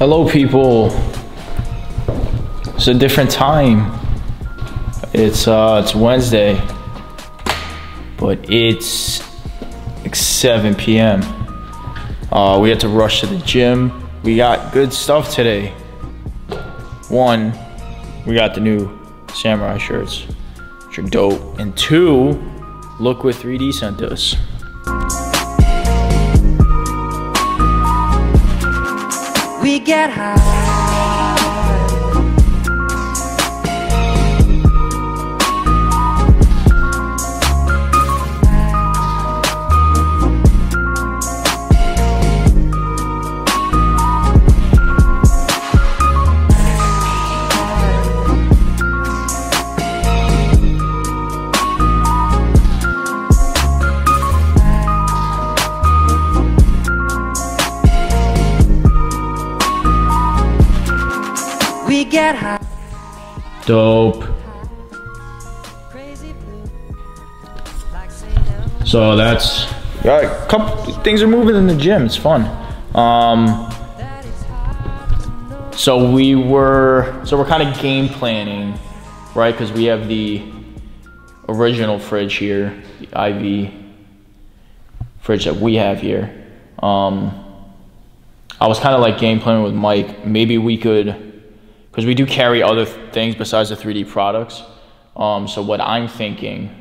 Hello, people. It's a different time. It's uh, it's Wednesday, but it's like 7 p.m. Uh, we had to rush to the gym. We got good stuff today. One, we got the new samurai shirts, which are dope. And two, look what 3D sent us. Get high. So that's yeah, couple things are moving in the gym. It's fun. Um, so we were so we're kind of game planning, right? Because we have the original fridge here, the IV fridge that we have here. Um, I was kind of like game planning with Mike. Maybe we could, because we do carry other things besides the 3D products. Um, so what I'm thinking,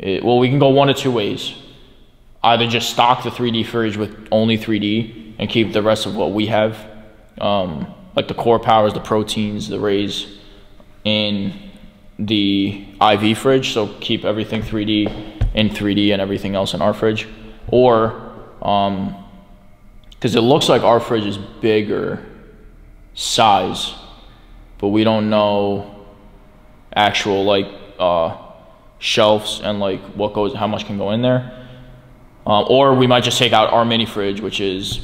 it, well, we can go one of two ways. Either just stock the 3D fridge with only 3D and keep the rest of what we have, um, like the core powers, the proteins, the rays, in the IV fridge. So keep everything 3D in 3D and everything else in our fridge, or um, because it looks like our fridge is bigger size, but we don't know actual like uh, shelves and like what goes, how much can go in there. Um, or we might just take out our mini fridge, which is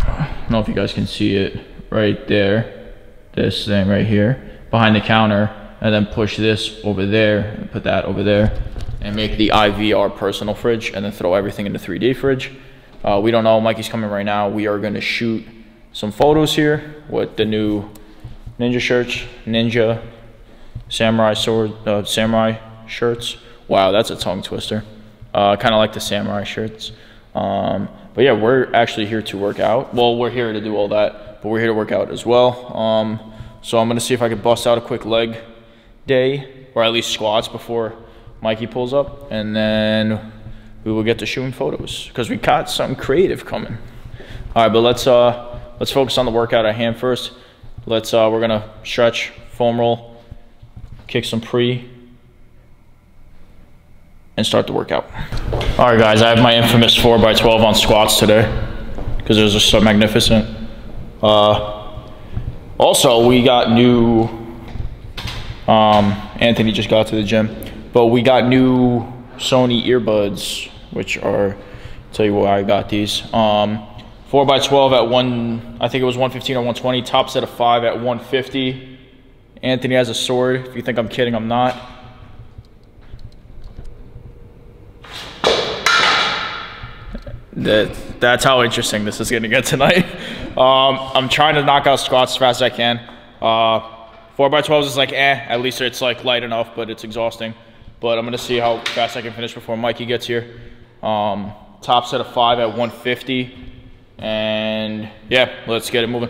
I don't know if you guys can see it right there, this thing right here behind the counter, and then push this over there and put that over there, and make the IV our personal fridge, and then throw everything in the 3D fridge. Uh, we don't know. Mikey's coming right now. We are going to shoot some photos here with the new ninja shirts, ninja samurai sword, uh, samurai shirts. Wow, that's a tongue twister. Uh, kind of like the samurai shirts. Um, but yeah, we're actually here to work out. Well, we're here to do all that, but we're here to work out as well. Um, so I'm gonna see if I can bust out a quick leg day, or at least squats before Mikey pulls up, and then we will get to shooting photos because we got something creative coming. All right, but let's uh let's focus on the workout at hand first. Let's uh we're gonna stretch, foam roll, kick some pre, and start the workout. All right, guys, I have my infamous 4x12 on squats today because it was just so magnificent. Uh, also, we got new, um, Anthony just got to the gym, but we got new Sony earbuds, which are, tell you why I got these. Um, 4x12 at one, I think it was 115 or 120, top set of five at 150. Anthony has a sword. If you think I'm kidding, I'm not. That that's how interesting this is going to get tonight. Um, I'm trying to knock out squats as fast as I can. Uh, four by 12s is like eh, at least it's like light enough, but it's exhausting. But I'm going to see how fast I can finish before Mikey gets here. Um, top set of five at 150. And yeah, let's get it moving.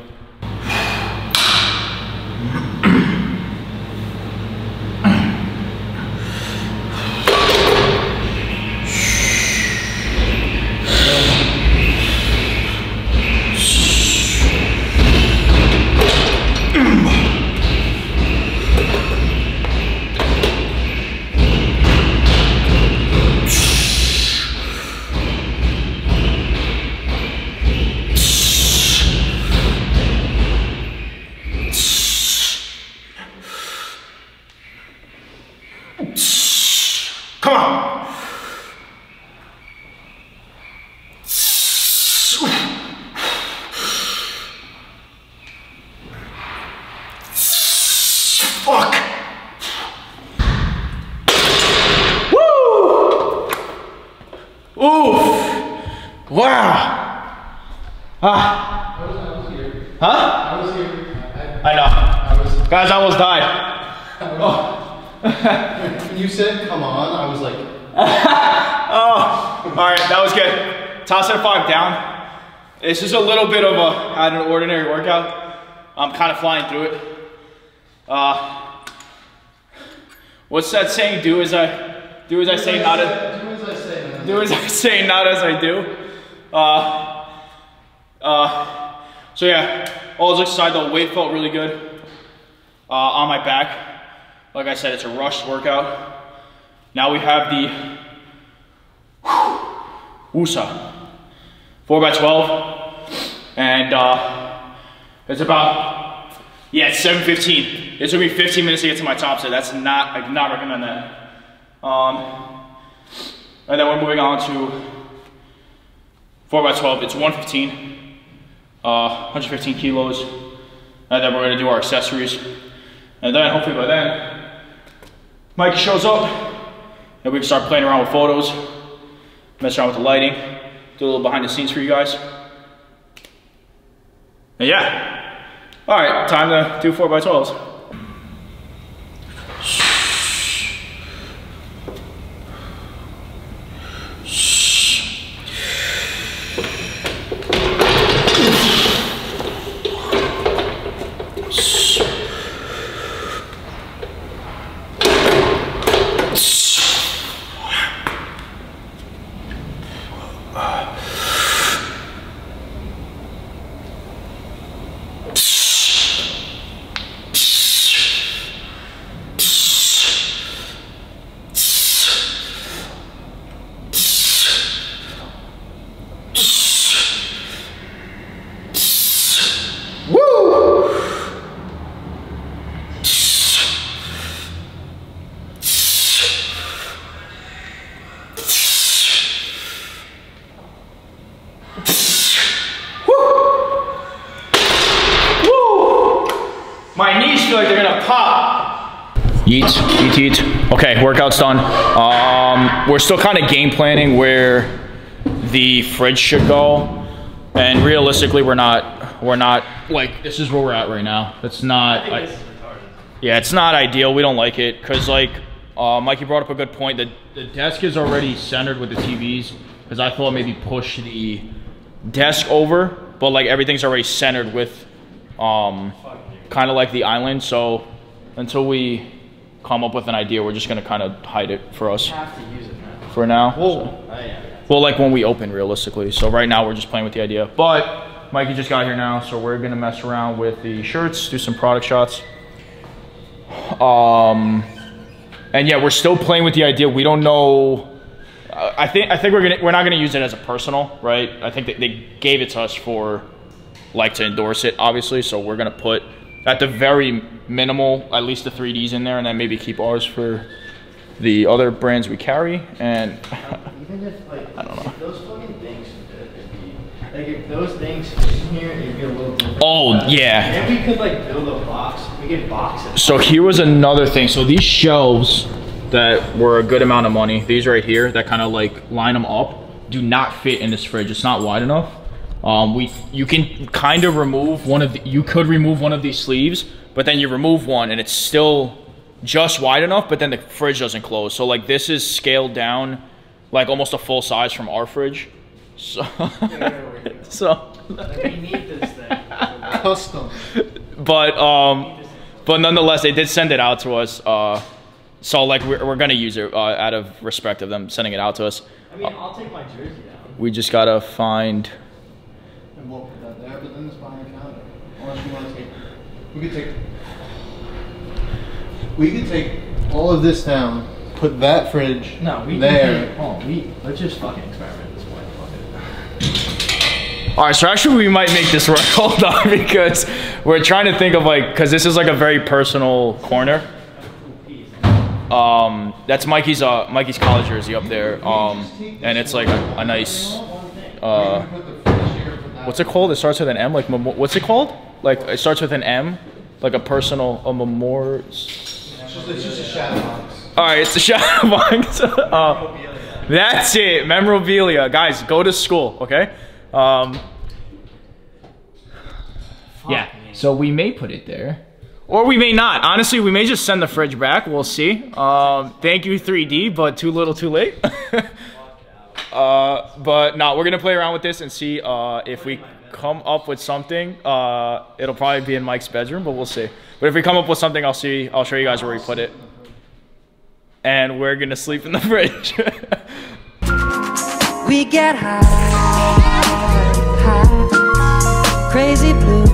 Guys, I almost died. When you said come on, I was like, Oh, all right, that was good. Toss at five down. It's just a little bit of a out an ordinary workout. I'm kind of flying through it. Uh, what's that saying? Do as I do as I say, not as do as I say, do as I say, not as I do. Uh, uh, so yeah, all jokes aside, the weight felt really good uh, on my back. Like I said, it's a rushed workout. Now we have the USA 4x12, and uh, it's about yeah, it's 7:15. It took me 15 minutes to get to my top set. That's not I do not recommend that. Um, and then we're moving on to 4x12. It's 115, uh, 115 kilos. And then we're gonna do our accessories. And then hopefully by then, Mike shows up. And we can start playing around with photos, mess around with the lighting, do a little behind the scenes for you guys. And yeah, all right, time to do 4 by 12s Yeet, yeet, yeet. Okay, workout's done. Um, we're still kind of game planning where the fridge should go, and realistically, we're not. We're not like this is where we're at right now. It's not. I- yeah, it's not ideal. We don't like it because like uh, Mikey brought up a good point. The the desk is already centered with the TVs because I thought maybe push the desk over, but like everything's already centered with um, kind of like the island. So until we come up with an idea, we're just gonna kind of hide it for us have to use it now. for now. Oh yeah. Well, like when we open, realistically. So right now we're just playing with the idea. But Mikey just got here now, so we're gonna mess around with the shirts, do some product shots. Um, and yeah, we're still playing with the idea. We don't know. uh, I think I think we're gonna we're not gonna use it as a personal, right? I think that they gave it to us for like to endorse it, obviously. So we're gonna put at the very minimal at least the 3ds in there, and then maybe keep ours for the other brands we carry. And Even if like I don't know. those fucking things be like if those things in here, it'd be a little different. Oh, yeah. Maybe we could like build a box. We could box it. So here was another thing. So these shelves that were a good amount of money, these right here that kind of like line them up, do not fit in this fridge. It's not wide enough. Um, we you can kind of remove one of the, you could remove one of these sleeves, but then you remove one and it's still just wide enough, but then the fridge doesn't close. So like this is scaled down like almost a full size from our fridge. So so Like, we need this thing. Custom. but um but nonetheless they did send it out to us uh so like we're, we're gonna use it uh, out of respect of them sending it out to us I mean, I'll take my jersey down. we just gotta find And we'll put that there, but then it's behind your counter. Unless you want to take. We could take. We could take all of this down, put that fridge No, we there. Can take, oh, we let's just fucking experiment at this point. Fuck all right so actually we might make this work hold on because we're trying to think of like because this is like a very personal corner um that's mikey's uh mikey's college jersey up there um and it's like a, a nice uh what's it called? It starts with an M. Like what's it called? Like it starts with an M, like a personal a memor. It's just, it's just a shadow box. All right, it's a shadow box. uh, that's it. Memorabilia, guys. Go to school, okay? Um, yeah, So we may put it there. Or we may not. Honestly, we may just send the fridge back. We'll see. Um, thank you, 3D, but too little, too late. uh, but no, we're gonna play around with this and see uh, if we come up with something. Uh, it'll probably be in Mike's bedroom, but we'll see. But if we come up with something, I'll see. I'll show you guys where we put it. And we're gonna sleep in the fridge. We get high, high, crazy blue,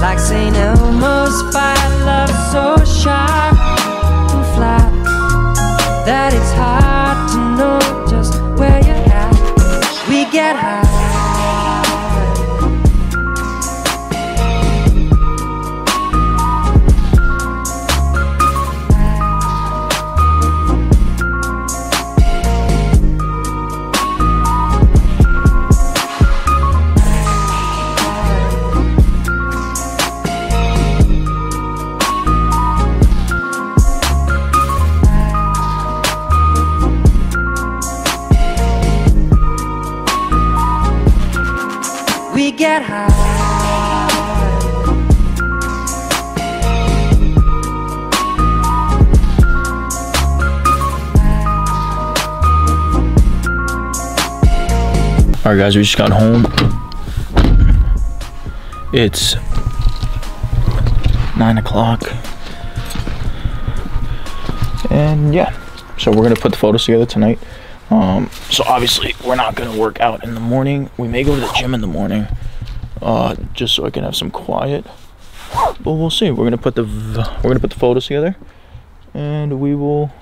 like St. Elmo's fire. Love so sharp All right, guys, we just got home. It's nine o'clock, and yeah, so we're gonna put the photos together tonight. Um, so obviously we're not gonna work out in the morning. We may go to the gym in the morning, uh, just so I can have some quiet. But we'll see. We're gonna put the we're gonna put the photos together, and we will,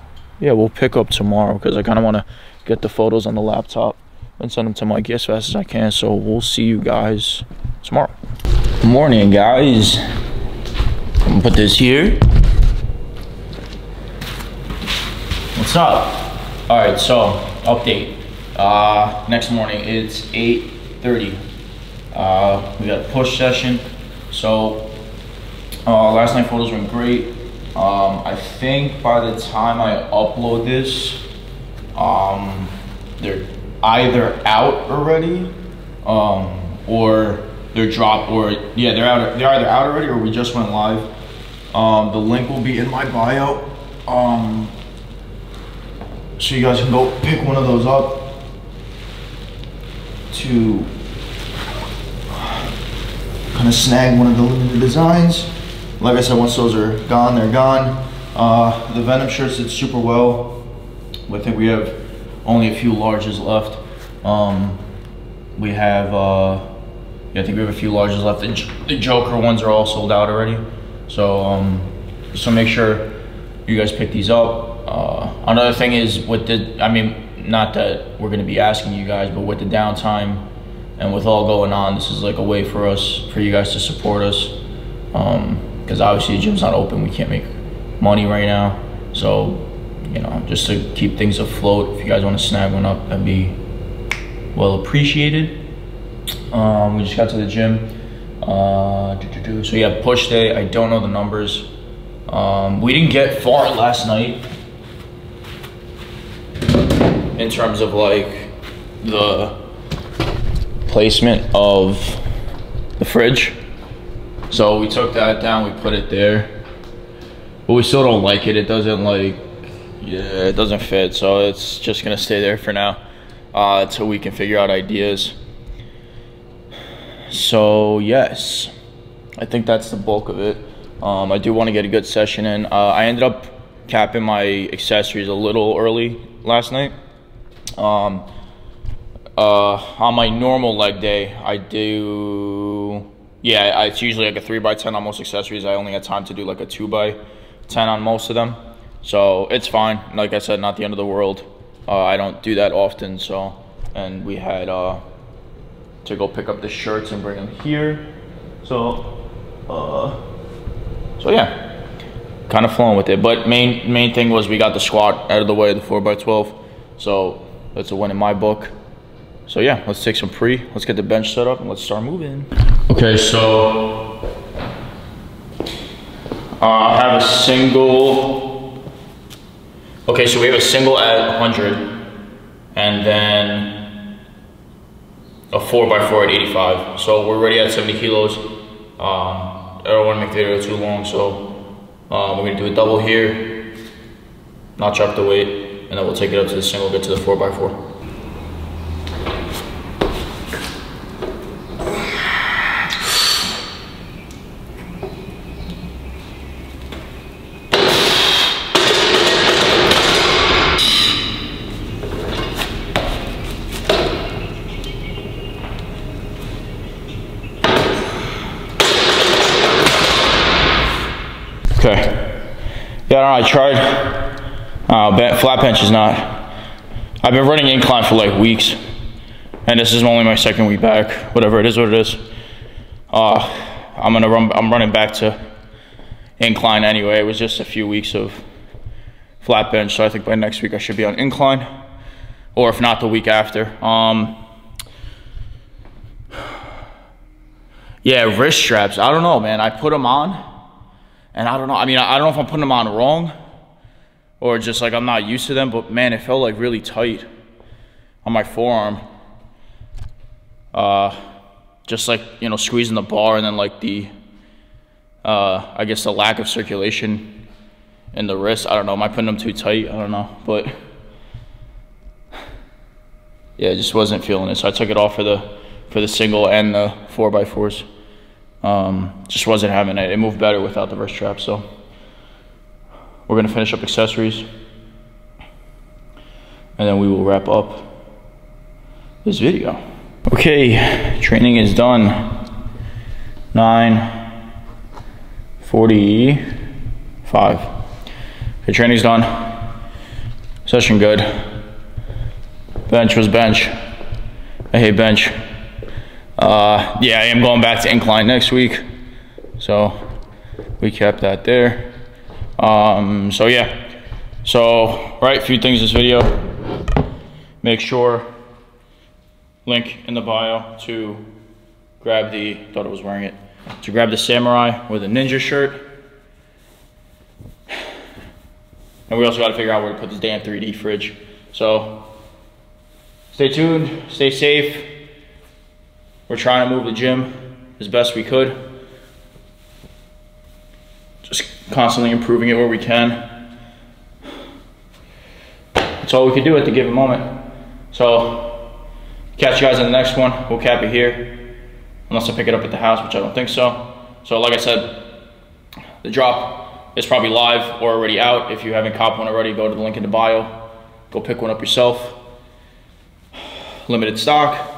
yeah, we'll pick up tomorrow because I kind of want to get the photos on the laptop and send them to Mikey as fast as I can. So we'll see you guys tomorrow. Morning, guys. I'm gonna put this here. What's up? All right, so update. Uh, next morning it's 8:30. Uh, we got push session. So uh, last night photos went great. Um, I think by the time I upload this, um, they're either out already, um, or they're dropped, or yeah, they're out. They're either out already, or we just went live. Um, the link will be in my bio, um, so you guys can go pick one of those up to kind of snag one of the limited designs. Like I said, once those are gone, they're gone. Uh, the Venom shirts did super well. I think we have only a few larges left. Um, we have, uh, yeah, I think we have a few larges left. The, the Joker ones are all sold out already. So, um, so make sure you guys pick these up. Uh, another thing is with the, I mean, not that we're gonna be asking you guys, but with the downtime and with all going on, this is like a way for us, for you guys to support us. Um, because obviously the gym's not open, we can't make money right now. So, you know, just to keep things afloat, if you guys want to snag one up, that'd be well appreciated. Um, we just got to the gym. Uh, doo-doo-doo. so yeah, push day. I don't know the numbers. Um, we didn't get far last night in terms of like the placement of the fridge. So we took that down, we put it there. But we still don't like it. It doesn't like, yeah, it doesn't fit. So it's just gonna stay there for now uh, until we can figure out ideas. So yes, I think that's the bulk of it. Um, I do want to get a good session in. Uh, I ended up capping my accessories a little early last night. Um, uh, on my normal leg day, I do. Yeah, it's usually like a three by ten on most accessories. I only had time to do like a two by ten on most of them, so it's fine. Like I said, not the end of the world. Uh, I don't do that often, so. And we had uh, to go pick up the shirts and bring them here. So, uh, so yeah, kind of flowing with it. But main main thing was we got the squat out of the way, the four x twelve. So that's a win in my book. So yeah, let's take some pre. Let's get the bench set up and let's start moving. Okay, so uh, I have a single. Okay, so we have a single at 100, and then a 4x4 at 85. So we're already at 70 kilos. Um, I don't want to make the video too long, so um, we're gonna do a double here, not drop the weight, and then we'll take it up to the single, get to the 4x4. Okay. Yeah, I, tried. Uh, ben- flat bench is not. I've been running incline for like weeks, and this is only my second week back. Whatever it is, what it is. Uh, I'm gonna run. I'm running back to incline anyway. It was just a few weeks of flat bench, so I think by next week I should be on incline, or if not, the week after. Um, yeah, wrist straps. I don't know, man. I put them on. And I don't know. I mean, I don't know if I'm putting them on wrong or just like I'm not used to them, but man, it felt like really tight on my forearm. Uh, just like, you know, squeezing the bar and then like the, uh, I guess the lack of circulation in the wrist. I don't know. Am I putting them too tight? I don't know. But yeah, I just wasn't feeling it. So I took it off for the, for the single and the four by fours. Um, just wasn't having it. It moved better without the wrist strap. So we're gonna finish up accessories, and then we will wrap up this video. Okay, training is done. Nine forty-five. Okay, training's done. Session good. Bench was bench. I hate bench. Uh, yeah, I am going back to incline next week. So we kept that there. Um, so yeah. So, right, a few things this video. Make sure, link in the bio to grab the, thought I was wearing it, to grab the samurai with a ninja shirt. And we also got to figure out where to put this damn 3D fridge. So, stay tuned, stay safe. We're trying to move the gym as best we could. Just constantly improving it where we can. That's all we can do at the given moment. So, catch you guys in the next one. We'll cap it here. Unless I pick it up at the house, which I don't think so. So, like I said, the drop is probably live or already out. If you haven't copped one already, go to the link in the bio. Go pick one up yourself. Limited stock.